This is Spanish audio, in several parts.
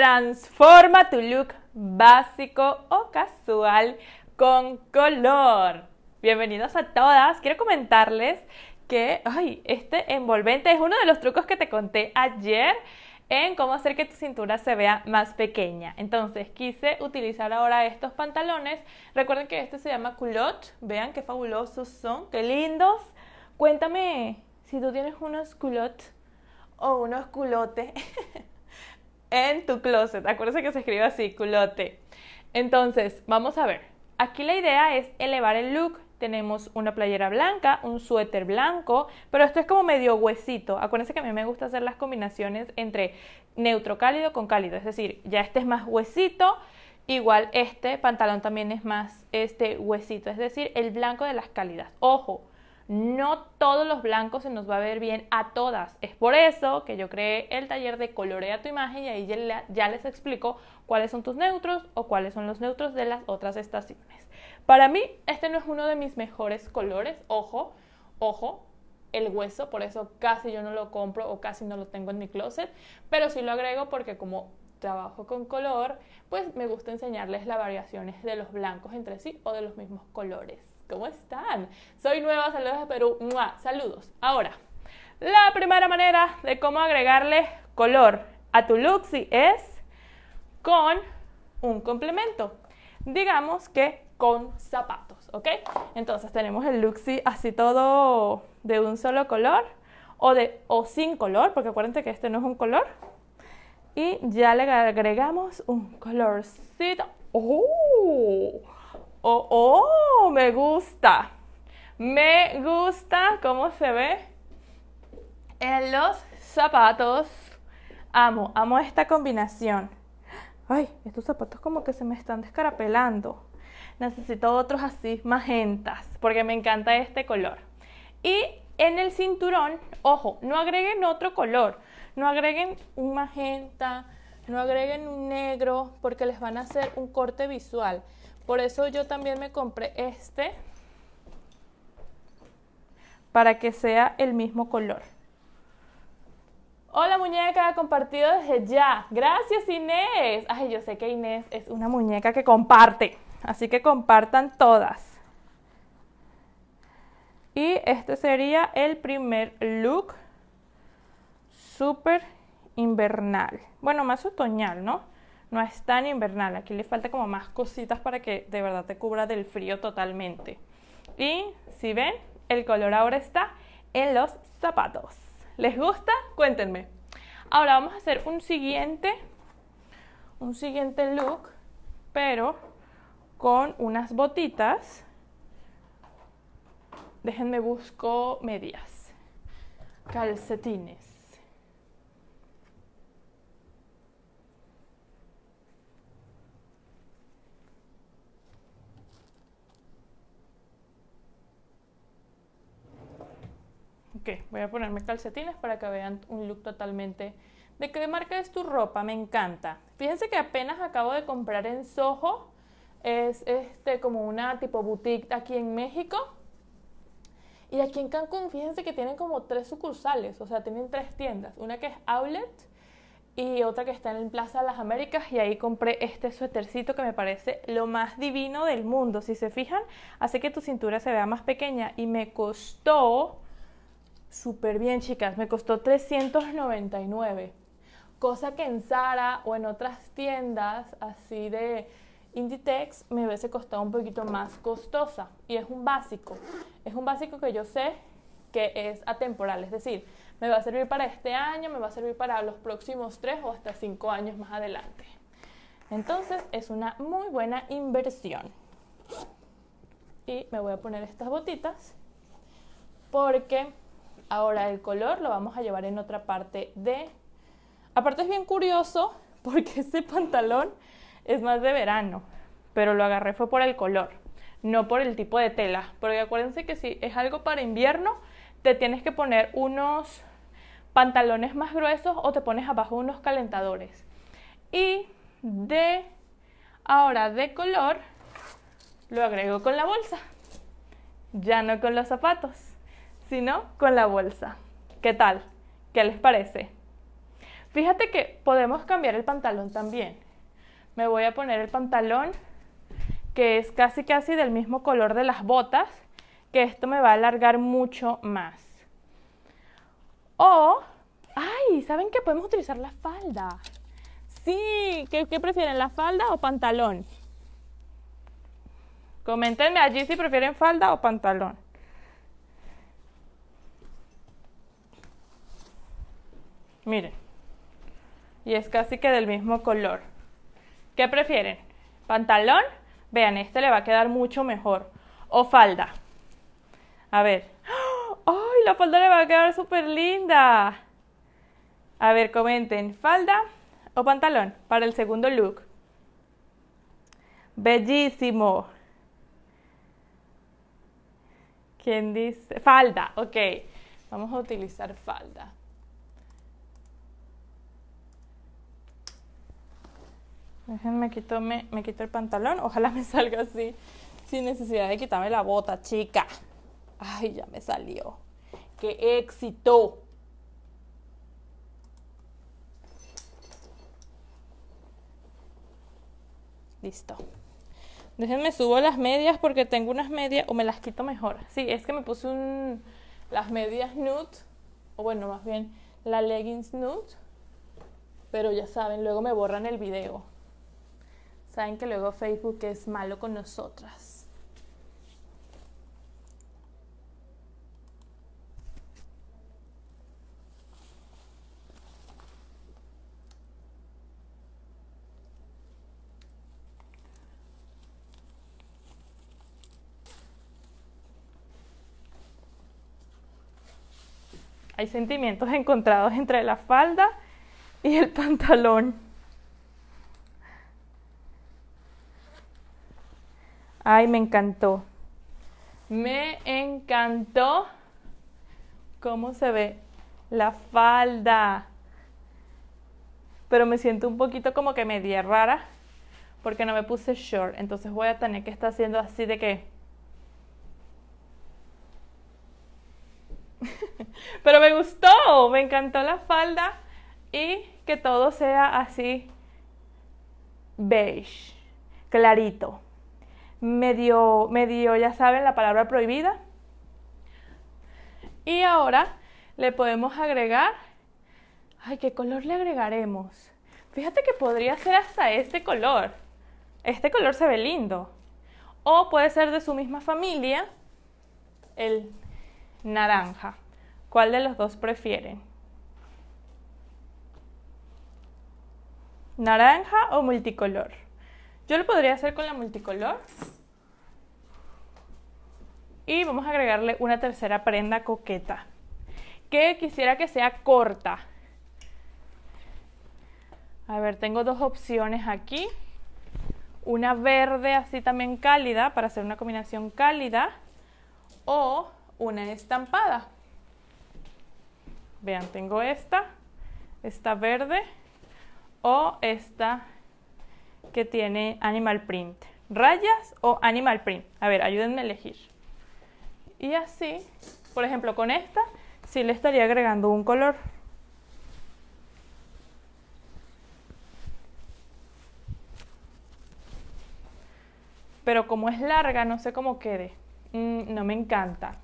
Transforma tu look básico o casual con color. Bienvenidos a todas. Quiero comentarles que ay, este envolvente es uno de los trucos que te conté ayer en cómo hacer que tu cintura se vea más pequeña. Entonces quise utilizar ahora estos pantalones. Recuerden que este se llama culotte. Vean qué fabulosos son, qué lindos. Cuéntame si tú tienes unos culottes o unos culotes en tu closet. Acuérdense que se escribe así, culote. Entonces, vamos a ver. Aquí la idea es elevar el look. Tenemos una playera blanca, un suéter blanco, pero esto es como medio huesito. Acuérdense que a mí me gusta hacer las combinaciones entre neutro cálido con cálido. Es decir, ya este es más huesito, igual este pantalón también es más este huesito. Es decir, el blanco de las cálidas. Ojo, no todos los blancos se nos va a ver bien a todas. Es por eso que yo creé el taller de colorea tu imagen y ahí ya, les explico cuáles son tus neutros o cuáles son los neutros de las otras estaciones. Para mí, este no es uno de mis mejores colores. Ojo, ojo, el hueso, por eso casi yo no lo compro o casi no lo tengo en mi closet, pero sí lo agrego porque como trabajo con color, pues me gusta enseñarles las variaciones de los blancos entre sí o de los mismos colores. ¿Cómo están? Soy nueva, saludos de Perú. Saludos. Ahora, la primera manera de cómo agregarle color a tu Luxi es con un complemento. Digamos que con zapatos, ¿ok? Entonces tenemos el Luxi así todo de un solo color o, de, o sin color, porque acuérdense que este no es un color. Y ya le agregamos un colorcito. ¡Oh! Oh, me gusta. Me gusta cómo se ve en los zapatos. Amo, amo esta combinación. Ay, estos zapatos como que se me están descarapelando. Necesito otros así, magentas, porque me encanta este color. Y en el cinturón, ojo, no agreguen otro color. No agreguen un magenta, no agreguen un negro, porque les van a hacer un corte visual. Por eso yo también me compré este para que sea el mismo color. Hola muñeca, compartido desde ya. Gracias Inés. Ay, yo sé que Inés es una muñeca que comparte. Así que compartan todas. Y este sería el primer look súper invernal. Bueno, más otoñal, ¿no? No es tan invernal. Aquí le falta como más cositas para que de verdad te cubra del frío totalmente. Y si ven, el color ahora está en los zapatos. ¿Les gusta? Cuéntenme. Ahora vamos a hacer un siguiente, un siguiente look, pero con unas botitas. Déjenme busco medias, calcetines. Ok, voy a ponerme calcetines para que vean un look totalmente... ¿De qué marca es tu ropa? Me encanta. Fíjense que apenas acabo de comprar en Soho. Es este como una tipo boutique aquí en México. Y aquí en Cancún, fíjense que tienen como tres sucursales, o sea, tienen tres tiendas. Una que es Outlet y otra que está en Plaza de las Américas. Y ahí compré este suétercito que me parece lo más divino del mundo. Si se fijan, hace que tu cintura se vea más pequeña y me costó súper bien, chicas. Me costó 399. Cosa que en Zara o en otras tiendas así de Inditex me hubiese costado un poquito más costosa. Y es un básico. Es un básico que yo sé que es atemporal. Es decir, me va a servir para este año, me va a servir para los próximos tres o hasta cinco años más adelante. Entonces es una muy buena inversión. Y me voy a poner estas botitas porque Ahora el color lo vamos a llevar en otra parte de... Aparte es bien curioso porque ese pantalón es más de verano, pero lo agarré fue por el color, no por el tipo de tela. Porque acuérdense que si es algo para invierno, te tienes que poner unos pantalones más gruesos o te pones abajo unos calentadores. Y de ahora de color lo agrego con la bolsa, ya no con los zapatos sino con la bolsa. ¿Qué tal? ¿Qué les parece? Fíjate que podemos cambiar el pantalón también. Me voy a poner el pantalón que es casi casi del mismo color de las botas, que esto me va a alargar mucho más. O, ay, ¿saben que podemos utilizar la falda? Sí, ¿qué, qué prefieren, la falda o pantalón? Coméntenme allí si prefieren falda o pantalón. Miren. Y es casi que del mismo color. ¿Qué prefieren? ¿Pantalón? Vean, este le va a quedar mucho mejor. O falda. A ver. ¡Ay, la falda le va a quedar súper linda! A ver, comenten. ¿Falda o pantalón para el segundo look? Bellísimo. ¿Quién dice? Falda, ok. Vamos a utilizar falda. Déjenme quito, me, quito el pantalón. Ojalá me salga así. Sin necesidad de quitarme la bota, chica. Ay, ya me salió. ¡Qué éxito! Listo. Déjenme subo las medias porque tengo unas medias o me las quito mejor. Sí, es que me puse un, las medias nude, o bueno, más bien la leggings nude, pero ya saben, luego me borran el video. Saben que luego Facebook es malo con nosotras. Hay sentimientos encontrados entre la falda y el pantalón. Ay, me encantó. Me encantó cómo se ve la falda. Pero me siento un poquito como que media rara porque no me puse short. Entonces voy a tener que estar haciendo así de que Pero me gustó, me encantó la falda y que todo sea así beige, clarito. Medio, medio, ya saben, la palabra prohibida. Y ahora le podemos agregar, ay, ¿qué color le agregaremos? Fíjate que podría ser hasta este color. Este color se ve lindo. O puede ser de su misma familia, el naranja. ¿Cuál de los dos prefieren? ¿Naranja o multicolor? Yo lo podría hacer con la multicolor. Y vamos a agregarle una tercera prenda coqueta. Que quisiera que sea corta. A ver, tengo dos opciones aquí. Una verde así también cálida para hacer una combinación cálida. O una estampada. Vean, tengo esta, esta verde o esta que tiene animal print. Rayas o animal print. A ver, ayúdenme a elegir. Y así, por ejemplo, con esta sí le estaría agregando un color. Pero como es larga, no sé cómo quede. Mm, no me encanta.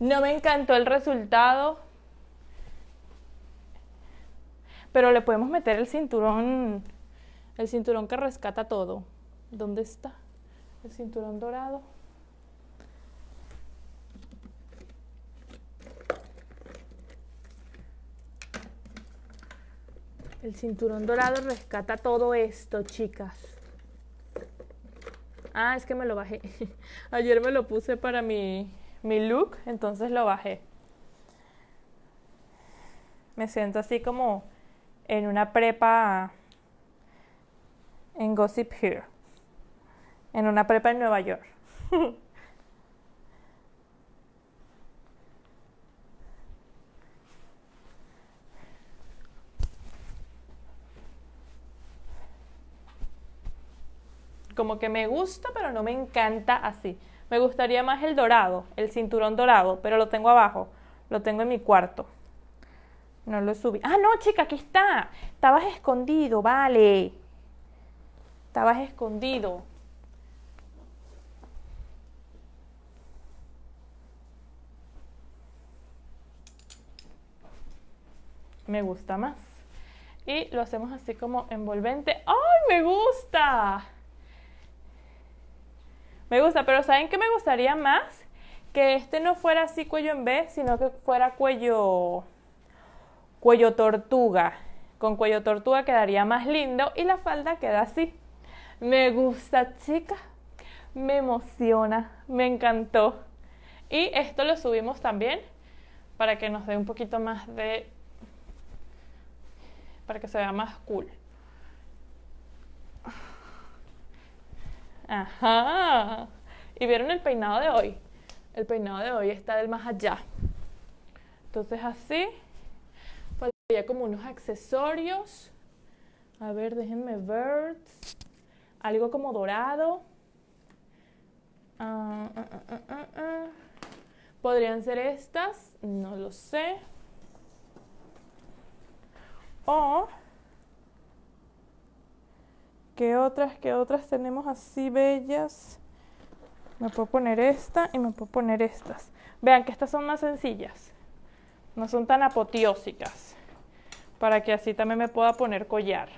No me encantó el resultado pero le podemos meter el cinturón, el cinturón que rescata todo. ¿Dónde está? El cinturón dorado. El cinturón dorado rescata todo esto, chicas. Ah, es que me lo bajé. Ayer me lo puse para mi, mi look, entonces lo bajé. Me siento así como en una prepa en Gossip Here, en una prepa en Nueva York. Como que me gusta, pero no me encanta así. Me gustaría más el dorado, el cinturón dorado, pero lo tengo abajo, lo tengo en mi cuarto. No lo subí. Ah, no, chica, aquí está. Estabas escondido, vale. Estabas escondido. Me gusta más. Y lo hacemos así como envolvente. ¡Ay, me gusta! Me gusta, pero ¿saben qué me gustaría más? Que este no fuera así cuello en B, sino que fuera cuello cuello tortuga. Con cuello tortuga quedaría más lindo y la falda queda así. Me gusta, chica. Me emociona. Me encantó. Y esto lo subimos también para que nos dé un poquito más de... para que se vea más cool. Ajá. ¿Y vieron el peinado de hoy? El peinado de hoy está del más allá. Entonces así como unos accesorios. A ver, déjenme ver. Algo como dorado. Ah, ah, ah, Podrían ser estas, no lo sé. O ¿Qué otras, qué otras tenemos así bellas? Me puedo poner esta y me puedo poner estas. Vean que estas son más sencillas. No son tan apoteósicas para que así también me pueda poner collar.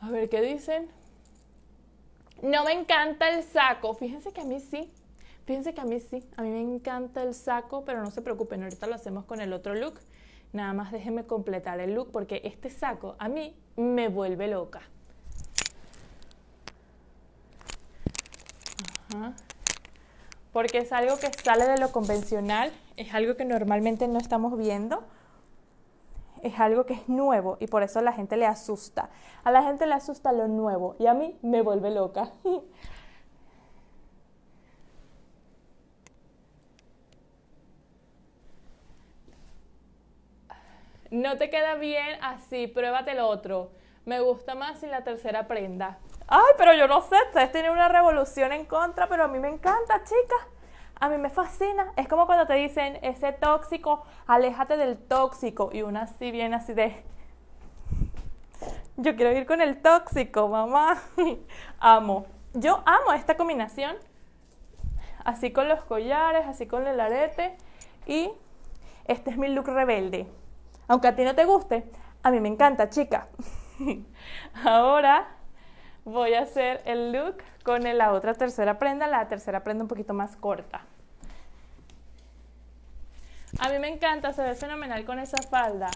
A ver qué dicen. No me encanta el saco. Fíjense que a mí sí. Fíjense que a mí sí. A mí me encanta el saco, pero no se preocupen, ahorita lo hacemos con el otro look. Nada más déjenme completar el look porque este saco a mí me vuelve loca. Porque es algo que sale de lo convencional, es algo que normalmente no estamos viendo es algo que es nuevo y por eso a la gente le asusta. A la gente le asusta lo nuevo y a mí me vuelve loca. No te queda bien así, pruébate el otro. Me gusta más sin la tercera prenda. Ay, pero yo no sé, ustedes tienen una revolución en contra, pero a mí me encanta, chicas a mí me fascina. Es como cuando te dicen, ese tóxico, aléjate del tóxico. Y una así viene así de, yo quiero ir con el tóxico, mamá. amo. Yo amo esta combinación. Así con los collares, así con el arete. Y este es mi look rebelde. Aunque a ti no te guste, a mí me encanta, chica. Ahora voy a hacer el look con la otra tercera prenda, la tercera prenda un poquito más corta. A mí me encanta, se ve fenomenal con esa falda.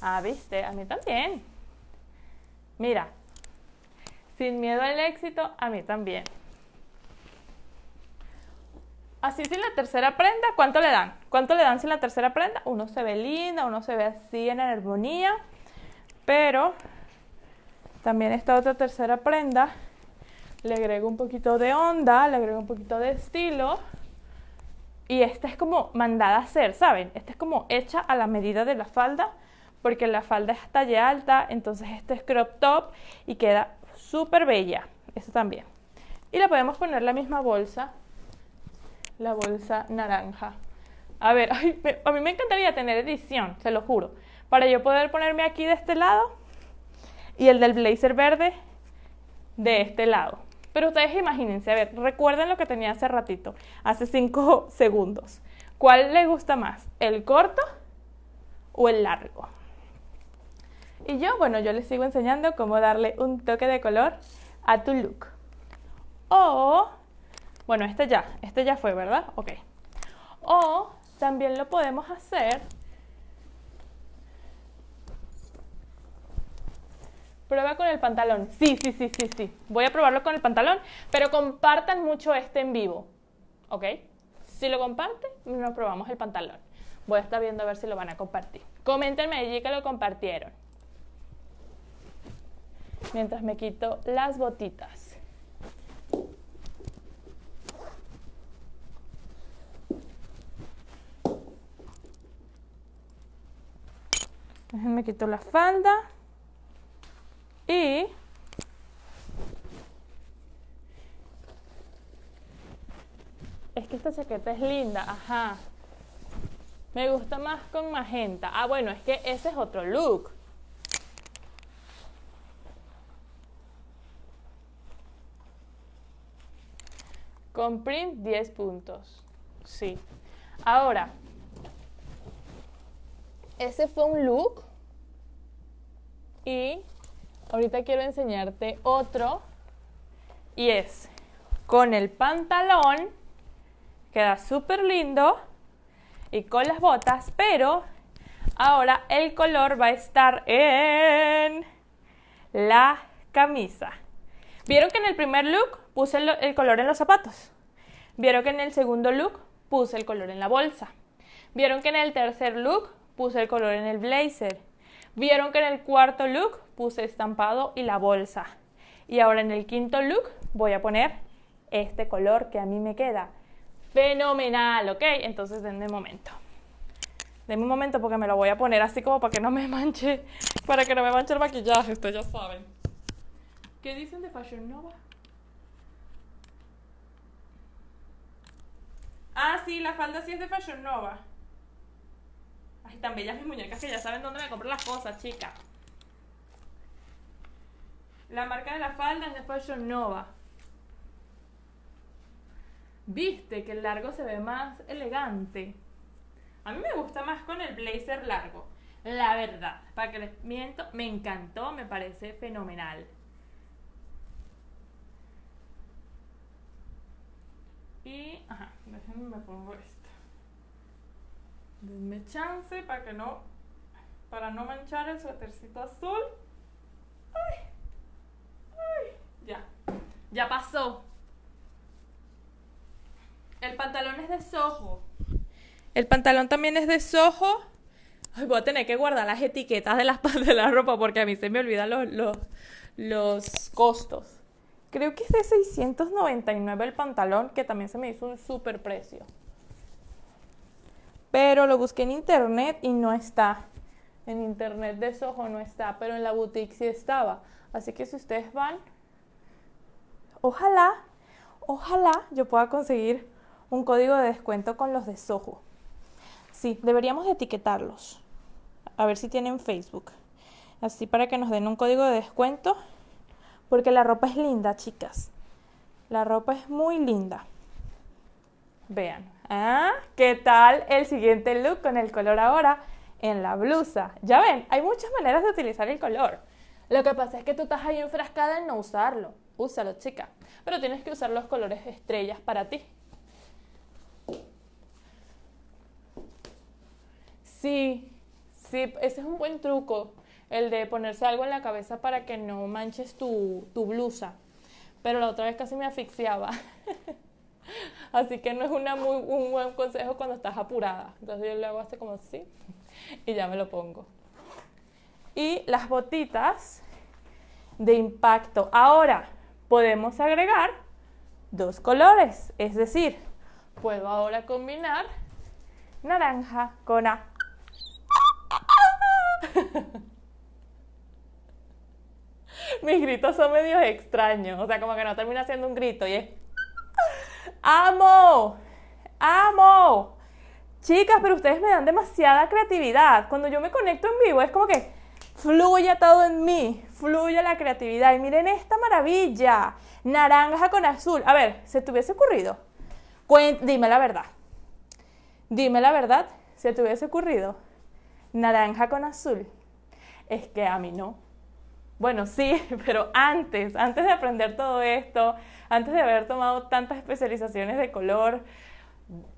Ah, viste, a mí también. Mira, sin miedo al éxito, a mí también. Así sin la tercera prenda, ¿cuánto le dan? ¿Cuánto le dan sin la tercera prenda? Uno se ve linda, uno se ve así en armonía, pero también esta otra tercera prenda le agrego un poquito de onda, le agrego un poquito de estilo. Y esta es como mandada a hacer, ¿saben? Esta es como hecha a la medida de la falda, porque la falda es talla alta, entonces este es crop top y queda súper bella. Esta también. Y le podemos poner la misma bolsa, la bolsa naranja. A ver, a mí me encantaría tener edición, se lo juro, para yo poder ponerme aquí de este lado y el del blazer verde de este lado. Pero ustedes imagínense, a ver, recuerden lo que tenía hace ratito, hace cinco segundos. ¿Cuál le gusta más, el corto o el largo? Y yo, bueno, yo les sigo enseñando cómo darle un toque de color a tu look. O, bueno, este ya, este ya fue, ¿verdad? Ok. O también lo podemos hacer Prueba con el pantalón. Sí, sí, sí, sí, sí. Voy a probarlo con el pantalón, pero compartan mucho este en vivo. ¿Ok? Si lo comparten, nos probamos el pantalón. Voy a estar viendo a ver si lo van a compartir. Coméntenme allí que lo compartieron. Mientras me quito las botitas. Me quito la falda. Y es que esta chaqueta es linda, ajá. Me gusta más con magenta. Ah, bueno, es que ese es otro look. Con print 10 puntos. Sí. Ahora, ese fue un look. Y ahorita quiero enseñarte otro. Y es con el pantalón. Queda súper lindo. Y con las botas. Pero ahora el color va a estar en la camisa. ¿Vieron que en el primer look puse el, color en los zapatos? ¿Vieron que en el segundo look puse el color en la bolsa? ¿Vieron que en el tercer look puse el color en el blazer? ¿Vieron que en el cuarto look puse estampado y la bolsa? Y ahora en el quinto look voy a poner este color que a mí me queda fenomenal, ¿ok? Entonces denme un momento. Denme un momento porque me lo voy a poner así como para que no me manche, para que no me manche el maquillaje, ustedes ya saben. ¿Qué dicen de Fashion Nova? Ah, sí, la falda sí es de Fashion Nova. Ay, tan bellas mis muñecas que ya saben dónde me compro las cosas, chicas. La marca de la falda es de Fashion Nova. Viste que el largo se ve más elegante. A mí me gusta más con el blazer largo. La verdad, para que les miento, me encantó, me parece fenomenal. Y, ajá, déjenme me pongo esto. Denme chance para que no, para no manchar el suétercito azul. Ay, ay, ya, ya pasó. El pantalón es de sojo. El pantalón también es de sojo. Ay, voy a tener que guardar las etiquetas de las de la ropa porque a mí se me olvidan los, los, los costos. Creo que es de 699 el pantalón, que también se me hizo un super precio. Pero lo busqué en internet y no está. En internet de Soho no está, pero en la boutique sí estaba. Así que si ustedes van, ojalá, ojalá yo pueda conseguir un código de descuento con los de Soho. Sí, deberíamos etiquetarlos. A ver si tienen Facebook. Así para que nos den un código de descuento porque la ropa es linda, chicas. La ropa es muy linda. Vean. ¿Ah? ¿Qué tal el siguiente look con el color ahora en la blusa? Ya ven, hay muchas maneras de utilizar el color. Lo que pasa es que tú estás ahí enfrascada en no usarlo. Úsalo, chica. Pero tienes que usar los colores estrellas para ti. Sí, sí, ese es un buen truco el de ponerse algo en la cabeza para que no manches tu, blusa. Pero la otra vez casi me asfixiaba. así que no es una muy, un buen consejo cuando estás apurada. Entonces yo le hago así como así y ya me lo pongo. Y las botitas de impacto. Ahora podemos agregar dos colores. Es decir, puedo ahora combinar naranja con A. mis gritos son medio extraños. O sea, como que no termina siendo un grito y es. ¡Amo! ¡Amo! Chicas, pero ustedes me dan demasiada creatividad. Cuando yo me conecto en vivo es como que fluye todo en mí, fluye la creatividad. Y miren esta maravilla, naranja con azul. A ver, ¿se te hubiese ocurrido? dime la verdad. Dime la verdad, ¿se te hubiese ocurrido? Naranja con azul. Es que a mí no. Bueno, sí, pero antes, antes de aprender todo esto, antes de haber tomado tantas especializaciones de color,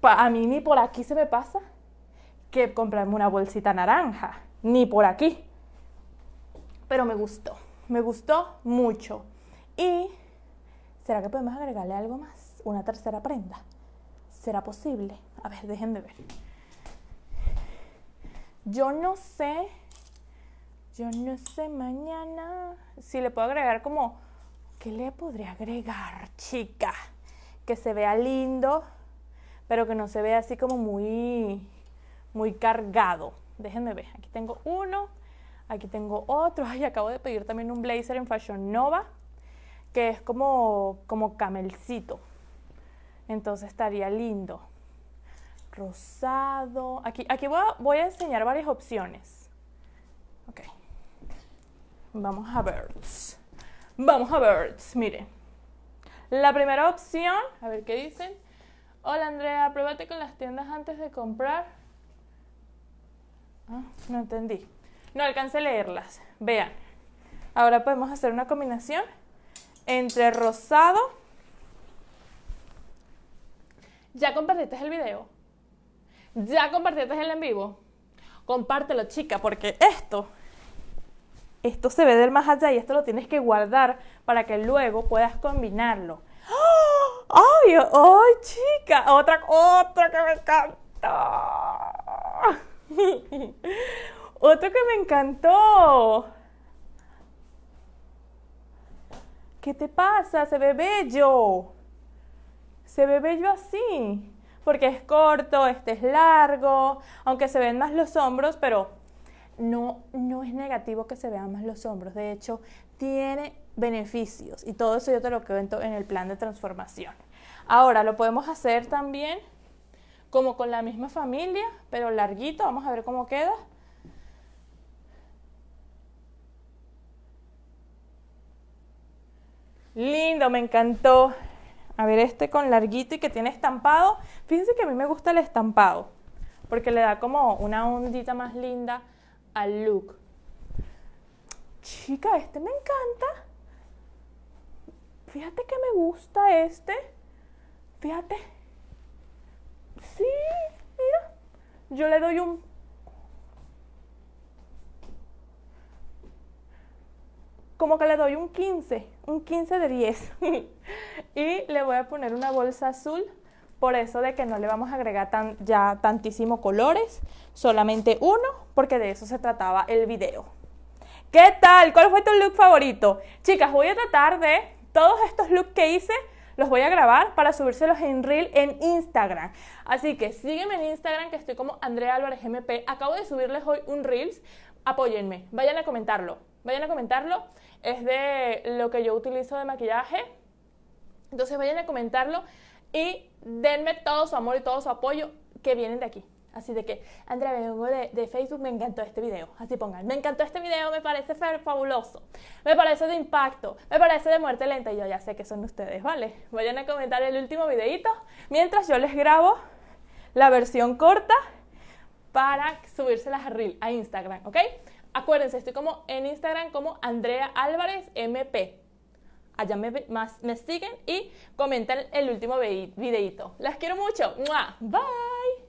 a mí ni por aquí se me pasa que comprarme una bolsita naranja, ni por aquí. Pero me gustó, me gustó mucho. Y, ¿será que podemos agregarle algo más? Una tercera prenda. ¿Será posible? A ver, déjenme ver. Yo no sé yo no sé mañana si le puedo agregar como, ¿qué le podría agregar, chica? Que se vea lindo, pero que no se vea así como muy, muy cargado. Déjenme ver, aquí tengo uno, aquí tengo otro. Ay, acabo de pedir también un blazer en Fashion Nova, que es como, como camelcito. Entonces estaría lindo. rosado. Aquí, aquí voy, a, voy a enseñar varias opciones. Ok. Vamos a ver. Vamos a ver. Mire. La primera opción, a ver qué dicen. Hola Andrea, pruébate con las tiendas antes de comprar. Ah, no entendí. No alcancé a leerlas. Vean. Ahora podemos hacer una combinación entre rosado. ¿Ya compartiste el video? ¿Ya compartiste el en vivo? Compártelo, chica, porque esto, esto se ve del más allá y esto lo tienes que guardar para que luego puedas combinarlo. ¡Ay, ay, chica! Otra, otra que me encanta. Otro que me encantó. ¿Qué te pasa? Se ve bello. Se ve bello así. Porque es corto, este es largo, aunque se ven más los hombros, pero no, no es negativo que se vean más los hombros. De hecho, tiene beneficios y todo eso yo te lo cuento en el plan de transformación. Ahora, lo podemos hacer también como con la misma familia, pero larguito. Vamos a ver cómo queda. Lindo, me encantó. A ver, este con larguito y que tiene estampado. Fíjense que a mí me gusta el estampado, porque le da como una ondita más linda al look. Chica, este me encanta. Fíjate que me gusta este. Fíjate. Sí, mira. Yo le doy un como que le doy un 15, un 15 de 10. y le voy a poner una bolsa azul, por eso de que no le vamos a agregar tan, ya tantísimo colores, solamente uno, porque de eso se trataba el video. ¿Qué tal? ¿Cuál fue tu look favorito? Chicas, voy a tratar de todos estos looks que hice, los voy a grabar para subírselos en Reel en Instagram. Así que sígueme en Instagram que estoy como Andrea Álvarez MP. Acabo de subirles hoy un Reels. Apóyenme, vayan a comentarlo. Vayan a comentarlo es de lo que yo utilizo de maquillaje. Entonces vayan a comentarlo y denme todo su amor y todo su apoyo que vienen de aquí. Así de que, Andrea, vengo de, de, Facebook, me encantó este video. Así pongan, me encantó este video, me parece fabuloso, me parece de impacto, me parece de muerte lenta. Y yo ya sé que son ustedes, ¿vale? Vayan a comentar el último videito mientras yo les grabo la versión corta para subírselas a Reel, a Instagram, ¿ok? Acuérdense, estoy como en Instagram como Andrea Álvarez MP. Allá me, me siguen y comentan el último videito. Las quiero mucho. Bye.